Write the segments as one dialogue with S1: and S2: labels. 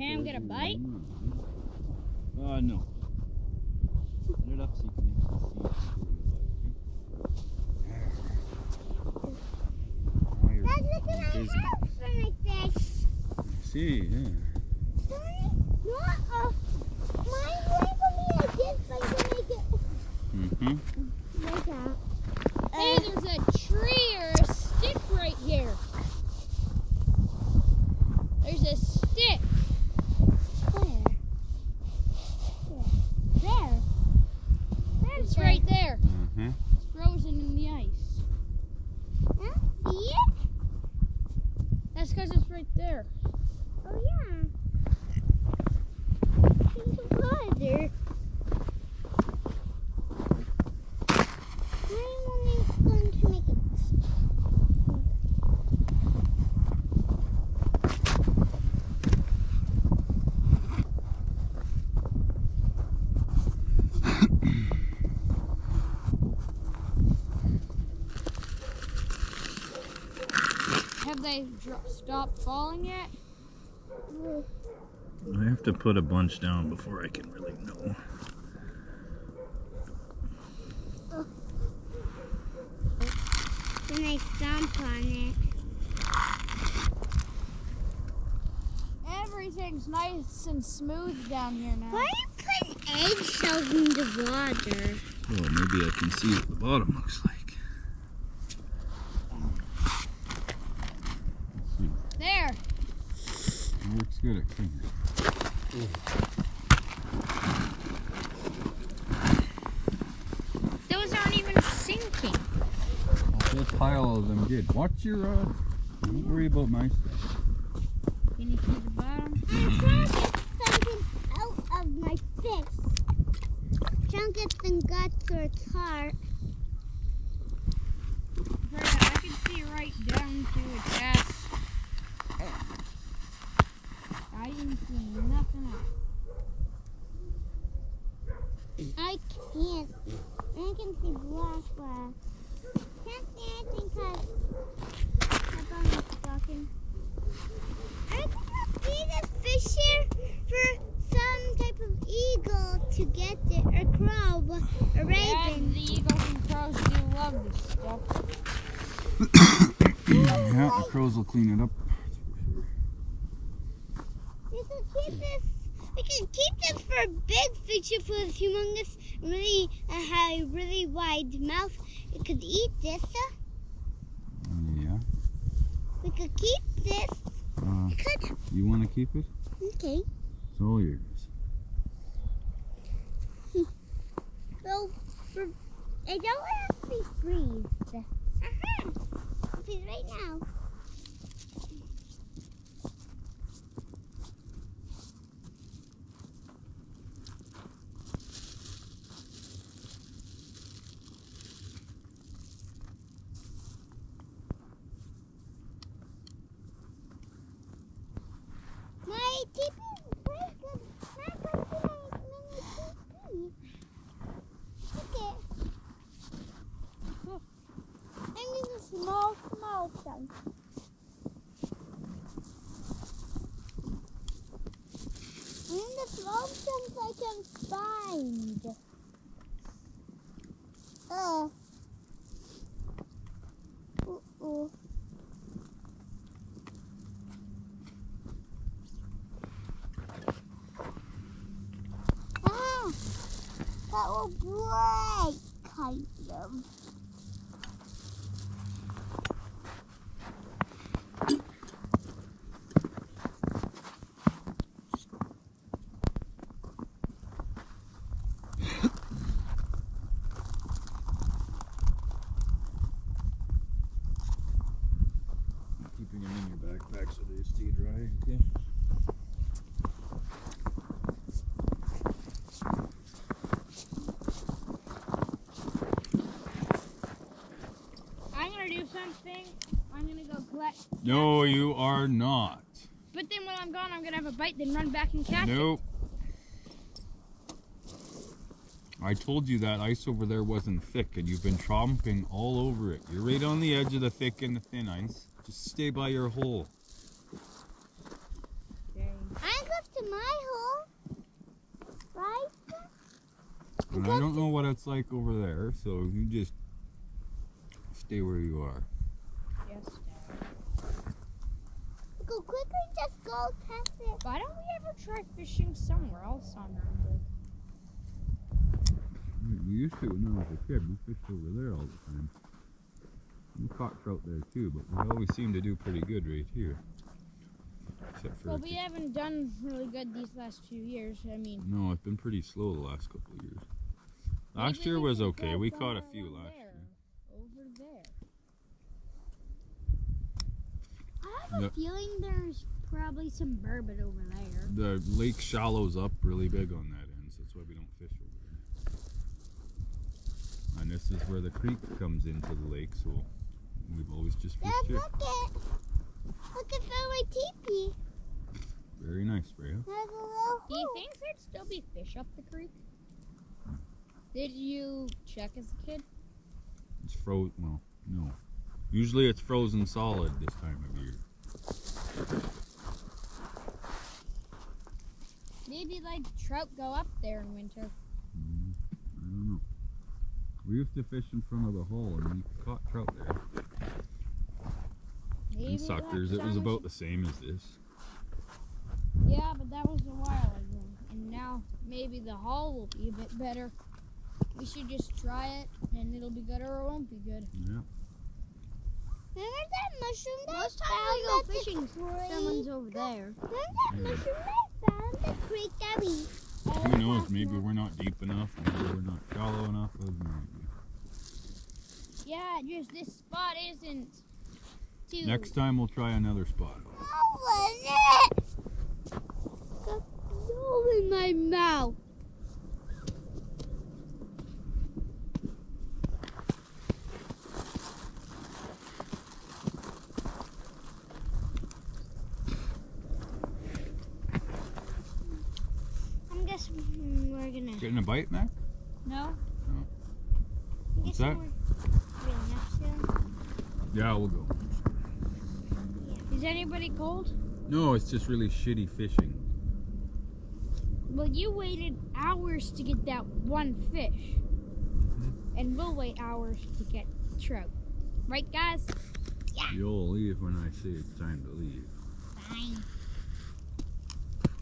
S1: Ham get a bite?
S2: Uh, no. Put it up so you can actually see if it's getting a bite.
S3: Dad, look at my
S2: busy.
S3: house for my fish.
S2: See, yeah.
S3: Sorry, not a. Mine wait for me like this, but I can make it
S2: Mm-hmm.
S3: like that.
S1: Hey, there's a tree or a stick right here. There's a stick.
S3: Where? There.
S1: It's right there.
S2: Mm-hmm.
S1: It's frozen in the ice.
S3: Huh? See it?
S1: That's because it's right there.
S3: Oh yeah. In the water. I'm only going to make it.
S1: Have they dro- stopped falling yet?
S2: I have to put a bunch down before I can really know.
S3: Then I stomp on it.
S1: Everything's nice and smooth down here now.
S3: Why are you putting eggshells in the water?
S2: Well, maybe I can see what the bottom looks like. Let's see.
S1: There.
S2: It looks good at finger.
S3: Those aren't even sinking.
S2: This pile of them did. Watch your, uh, don't worry about my stuff.
S1: Can you see the bottom?
S3: I'm trying to get something out of my fish. Trying to get some guts or its heart.
S1: Right, I can see right down to its chest. I didn't see nothing else.
S3: I can't. I can see black black. Can't see anything because my bum is blocking. I can see the fish here for some type of eagle to get it, or crow, but a
S1: Yeah,
S3: raven.
S1: the eagles and crows do love this stuff.
S2: yeah, the crows will clean it up.
S3: We can keep this. We can keep this for a big fish if it was humongous, really uh, had a really wide mouth. It could eat this. Uh,
S2: Yeah.
S3: we could keep this.
S2: Uh,
S3: could.
S2: you want to keep it?
S3: Okay.
S2: It's all yours.
S3: So, for, I don't want to be freeze. Uh-huh. Freeze right now. My teepee is pretty good. Not going to my mini teepee. Look it. I'm in a small, small chunk. And in the small chunks I can find. Oh. Uh-oh. Ah, that will break, kind of.
S2: Keeping them in your backpack so they stay dry, okay?
S1: I'm gonna do something. I'm gonna go collect.
S2: No, you are not.
S1: But then when I'm gone, I'm gonna have a bite, then run back and catch it.
S2: Nope. I told you that ice over there wasn't thick and you've been tromping all over it. You're right on the edge of the thick and the thin ice. Just stay by your hole.
S3: I go to my hole. Right?
S2: And I don't know what it's like over there, so you just stay where you are.
S1: Yes, Dad.
S3: Go quickly, just go test it.
S1: Why don't we ever try fishing somewhere else on Round Lake?
S2: We we used to when I was a kid. We fished over there all the time. We caught trout there too, but we always seem to do pretty good right here. Except for
S1: Well, we haven't done really good these last few years. I mean,
S2: no, it's been pretty slow the last couple of years. Last year was okay. We caught a few last year.
S1: Over there.
S3: I have a
S2: Yep.
S3: feeling there's probably some burbot over there.
S2: The lake shallows up really big on that end, so that's why we don't fish over there. And this is where the creek comes into the lake, so we've always just fished
S3: Dad,
S2: here.
S3: look at look at my teepee.
S2: Very nice, Freya.
S3: There's
S1: Do you think there'd still be fish up the creek? Did you check as a kid?
S2: It's frozen. Well, no. Usually it's frozen solid this time of year.
S1: Maybe like trout go up there in winter.
S2: Mm, I don't know. We used to fish in front of the hole and we caught trout there.
S1: Maybe
S2: and suckers. It was about the same as this.
S1: Yeah, but that was a while ago. And now maybe the haul will be a bit better. We should just try it and it'll be good or it won't be good.
S2: Yeah.
S3: Remember that mushroom that
S1: Most
S3: I
S1: times
S3: found
S1: we go
S3: at the
S1: fishing,
S3: creek?
S1: Someone's over there.
S3: Remember that
S2: Yeah.
S3: mushroom that I found at the creek that we
S2: Who knows? Maybe we're not deep enough. Maybe we're not shallow enough. Who knows?
S1: Yeah, just this spot isn't too
S2: Next time we'll try another spot.
S3: What was it? Got snow in my mouth. I'm guessing we're gonna.
S2: Getting a bite, Mac?
S1: No?
S3: I'm
S2: What's that?
S3: Really next
S2: Yeah, we'll go.
S1: Is anybody cold?
S2: No, it's just really shitty fishing.
S1: Well, you waited hours to get that one fish. Mm-hmm. And we'll wait hours to get trout. Right, guys? Yeah.
S2: You'll leave when I say it's time to leave.
S3: Fine.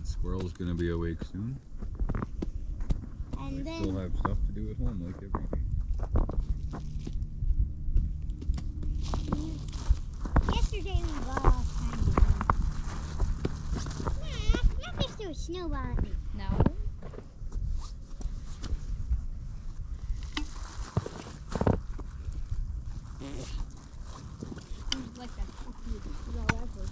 S2: The squirrel's gonna be awake soon.
S3: And
S2: I still have stuff to do at home like every day.
S3: yesterday we got off kind of. Nah, not if there was snowball at me.
S1: No. Seems like that cookie is all over.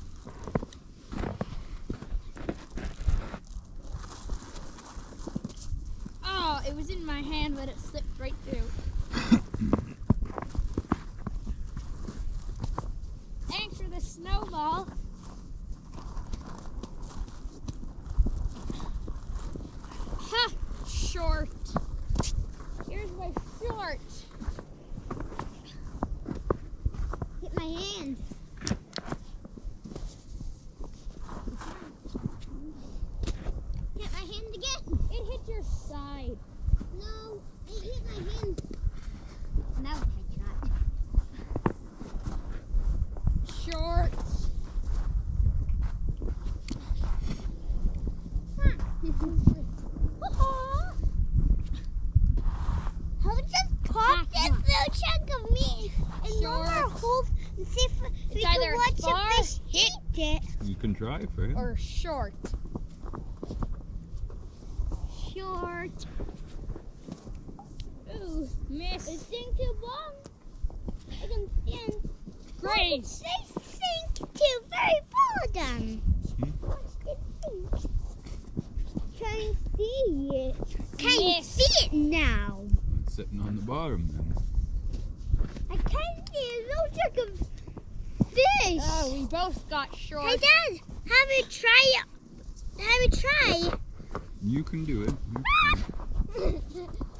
S1: Oh, it was in my hand, but it right through. Thanks for the snowball. Ha! Short. Here's my short.
S3: Hit my hand. Hit my hand again.
S1: It hit your side.
S3: No, it hit my hand. Now I cannot.
S1: Short.
S3: How about just pop this little chunk of meat and
S1: Sure.
S3: rub our holes and see if we
S1: It's
S3: can
S1: either
S3: watch
S1: far
S3: a fish eat it.
S2: You can try, Freya.
S1: Or short.
S3: Short.
S1: Ooh, miss.
S3: It sink too long. I can stand.
S1: Grace.
S3: They sink too very bottom.
S2: Hmm?
S3: Watch it sink. Can't see it. Can
S1: Yes.
S3: see it now.
S2: It's sitting on the bottom then.
S3: I can't see a little chunk of fish.
S1: Oh, we both got short.
S3: Hey,
S1: short.
S3: Dad, have a try. Have a try.
S2: You can do it.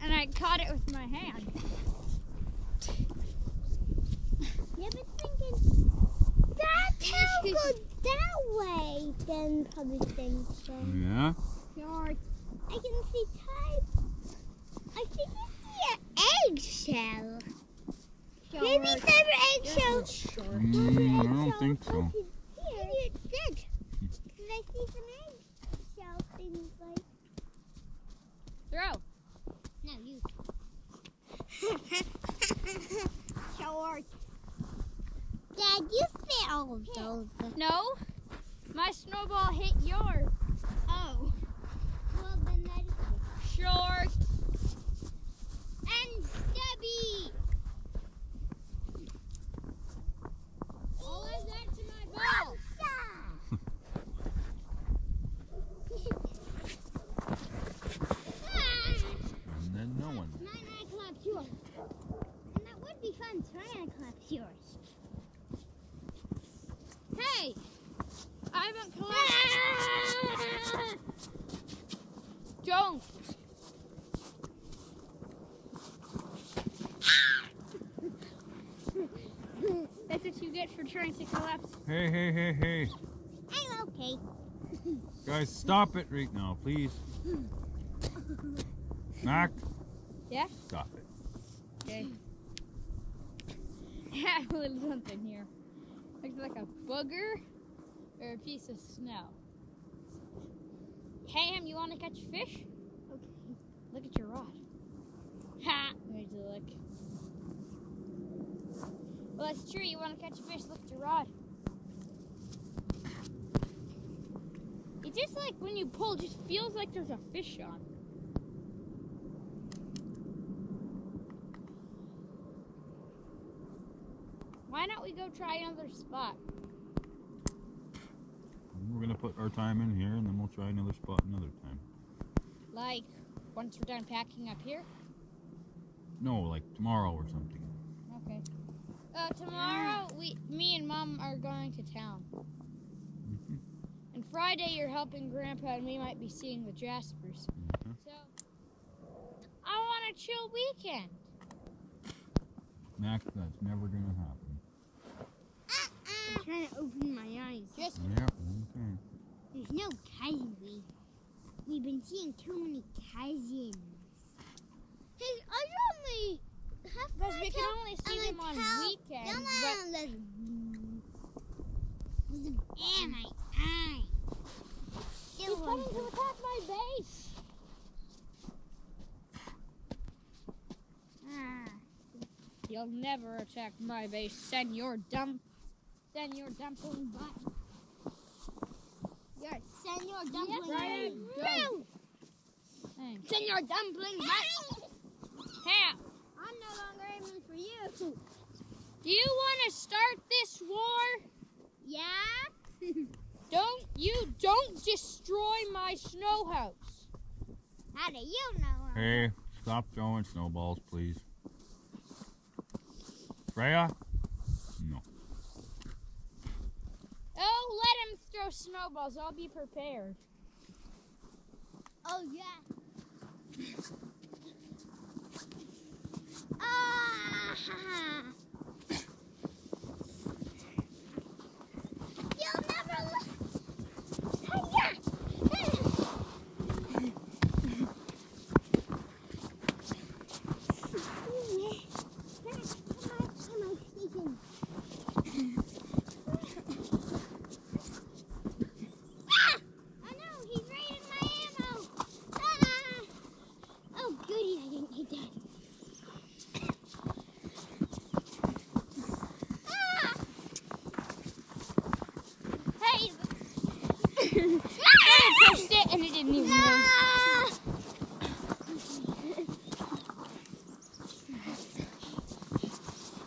S1: And I caught it with my hand.
S3: yeah, but thinking that tail goes that way, then probably thinks so.
S2: Yeah.
S1: Yards.
S3: I can see type. I think eggshell. Maybe
S1: Shark.
S3: cyber eggshell.
S2: Mm, I don't think so.
S3: Maybe it's good. Because I see some eggshell things like.
S1: Throw.
S3: No, you.
S1: Shark.
S3: Dad, you spit all of those.
S1: No. My snowball hit yours.
S3: Oh. Well, then that is
S1: Shark.
S3: And Stubby.
S1: I'll add that to my ball.
S2: And then no one.
S3: Mine, I collect yours. And that would be fun trying to collect yours.
S1: Hey. I haven't collected. Don't. That's what you get for trying to collapse.
S2: Hey, hey, hey, hey.
S3: I'm okay.
S2: Guys, stop it right now, please. Mac?
S1: Yeah?
S2: Stop it.
S1: Okay. have a little something here. Looks like a booger or a piece of snow. Hey, Ham, you want to catch fish?
S3: Okay.
S1: Look at your rod. Ha! There's a look. Well, that's true. You want to catch a fish? Look at your rod. It just like when you pull, it just feels like there's a fish on. Why don't we go try another spot?
S2: We're gonna put our time in here and then we'll try another spot another time.
S1: Like once we're done packing up here?
S2: No, like tomorrow or something.
S1: Okay. Uh, tomorrow we, me and Mom are going to town.
S2: Mhm.
S1: And Friday you're helping Grandpa, and we might be seeing the Jaspers.
S2: Mhm.
S1: So I want a chill weekend.
S2: Mac, that's never gonna happen.
S3: I'm trying to open my eyes.
S1: Just
S2: Yeah, okay.
S3: There's no cousin we. We've been seeing too many cousins. Hey, I only half
S1: because we can only see them on weekends. But
S3: And my eye.
S1: he's coming to attack my base.
S3: Ah.
S1: You'll never attack my base. Send your dump. Send your dumpling butt.
S3: Yes, send your dumpling.
S1: Go.
S3: No. Send your dumpling back.
S1: Ham,
S3: I'm no longer aiming for you.
S1: do you want to start this war?
S3: Yeah?
S1: Don't you don't destroy my snow house.
S3: How do you know?
S2: Hey, stop throwing snowballs, please. Freya? No.
S1: Oh, let him throw snowballs. I'll be prepared.
S3: Oh, yeah. Ah! You'll never let. Hiya! Ah! Oh no, he's raiding my ammo! Ah! Oh goody, I didn't hit that. Ah!
S1: Hey, I pushed it and it didn't even move.
S3: Ah!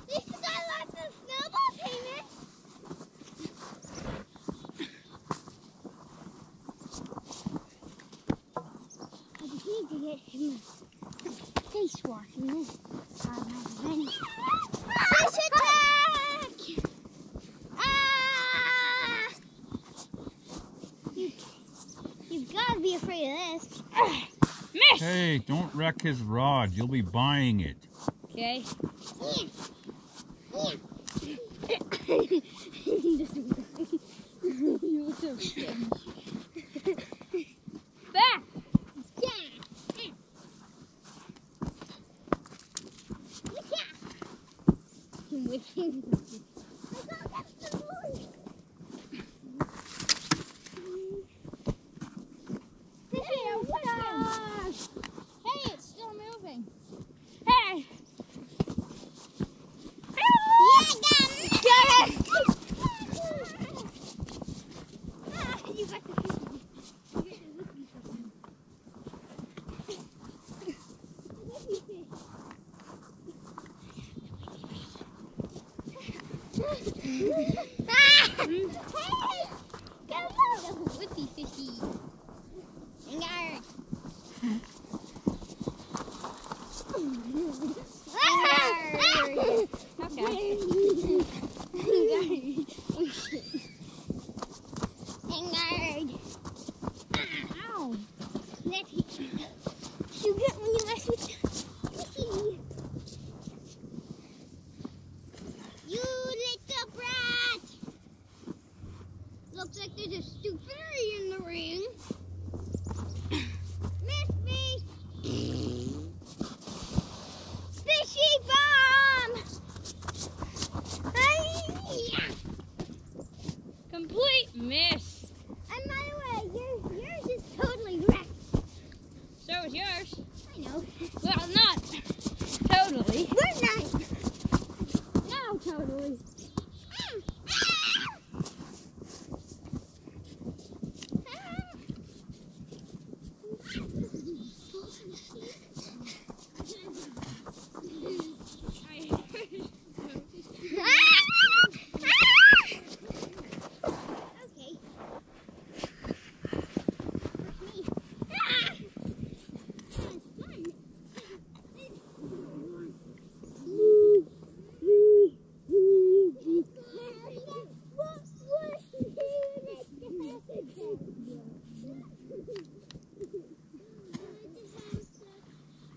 S3: This guy lots of snowball payments. I just need to get him a face wash and then I'll have ready. Fish attack! Ah! You, you've got to be afraid of this.
S1: Miss.
S2: Hey, don't wreck his rod. You'll be buying it.
S1: Okay.
S3: Yeah. Yeah.
S1: You're so strange. Back! I'm waiting. Hey, what Hey, it's still moving. Hey! Get it! You got the fish. You get the looky fish. Whippy fishy. Engard. Engard. Okay. Engard. Ow. Let's you get when you mess with fishy. You little brat! Looks like there's a stupidity in the ring. Miss me! Fishy bomb! Ay-ya! Complete miss.
S3: And by the way, yours, yours is totally wrecked.
S1: So is yours.
S3: I know.
S1: Well, not totally.
S3: We're not.
S1: No, totally.
S3: Okay. Me.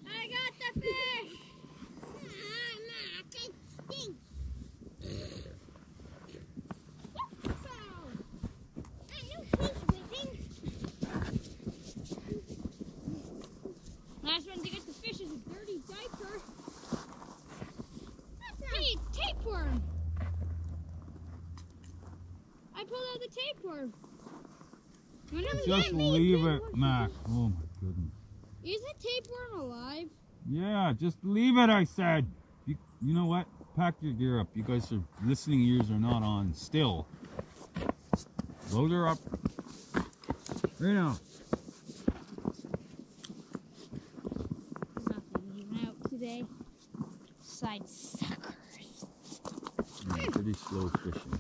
S1: I got the fish. Last one to get the fish is a dirty diaper. Hey, it's tapeworm. I pulled out the tapeworm.
S2: Just leave it, Mac. Oh my goodness.
S1: Is the tapeworm alive?
S2: Yeah, just leave it, I said. You, you know what? Pack your gear up. You guys are listening ears are not on still. Load her up. Right now.
S1: Nothing even out today. Side suckers.
S2: Yeah, pretty slow fishing.